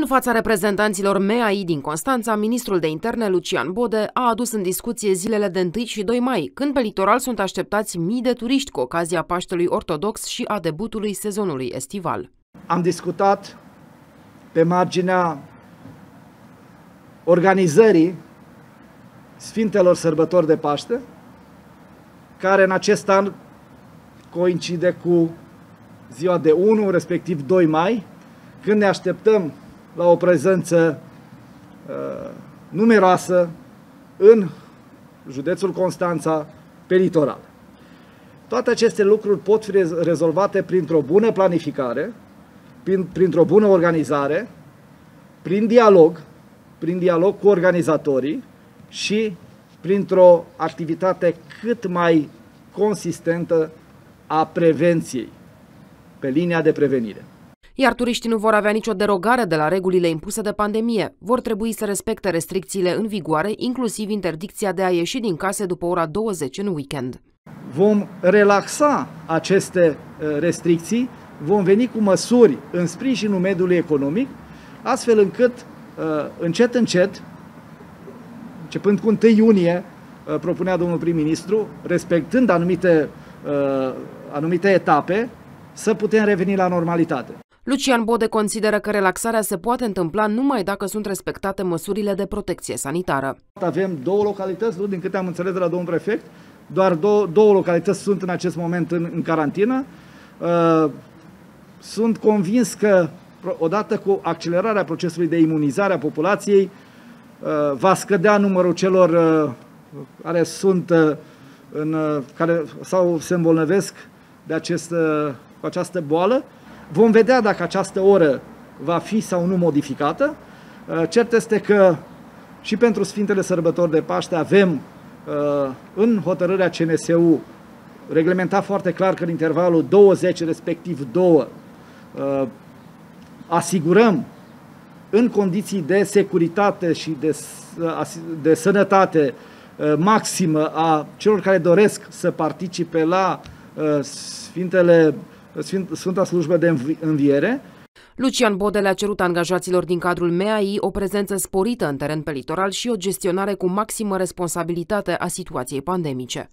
În fața reprezentanților MEAI din Constanța, ministrul de interne Lucian Bode a adus în discuție zilele de 1 și 2 mai, când pe litoral sunt așteptați mii de turiști cu ocazia Paștelui Ortodox și a debutului sezonului estival. Am discutat pe marginea organizării Sfintelor Sărbători de Paște, care în acest an coincide cu ziua de 1, respectiv 2 mai, când ne așteptăm la o prezență uh, numeroasă în județul Constanța, pe litoral. Toate aceste lucruri pot fi rezolvate printr-o bună planificare, prin, printr-o bună organizare, prin dialog, prin dialog cu organizatorii și printr-o activitate cât mai consistentă a prevenției, pe linia de prevenire. Iar turiștii nu vor avea nicio derogare de la regulile impuse de pandemie. Vor trebui să respecte restricțiile în vigoare, inclusiv interdicția de a ieși din case după ora 20 în weekend. Vom relaxa aceste uh, restricții, vom veni cu măsuri în sprijinul mediului economic, astfel încât uh, încet, încet, începând cu 1 iunie, uh, propunea domnul prim-ministru, respectând anumite, anumite etape, să putem reveni la normalitate. Lucian Bode consideră că relaxarea se poate întâmpla numai dacă sunt respectate măsurile de protecție sanitară. Avem două localități, nu din câte am înțeles de la domnul prefect, doar două, două localități sunt în acest moment în, în carantină. Uh, sunt convins că odată cu accelerarea procesului de imunizare a populației, uh, va scădea numărul celor uh, care sunt în, care sau se îmbolnăvesc de acest, cu această boală Vom vedea dacă această oră va fi sau nu modificată. Uh, cert este că și pentru Sfintele Sărbători de Paște avem uh, în hotărârea CNSU reglementat foarte clar că în intervalul 20, respectiv 2, uh, asigurăm în condiții de securitate și de, de sănătate maximă a celor care doresc să participe la Sfintele Sfânta Slujbă de Înviere. Lucian Bode le-a cerut angajaților din cadrul MEAI o prezență sporită în teren pe litoral și o gestionare cu maximă responsabilitate a situației pandemice.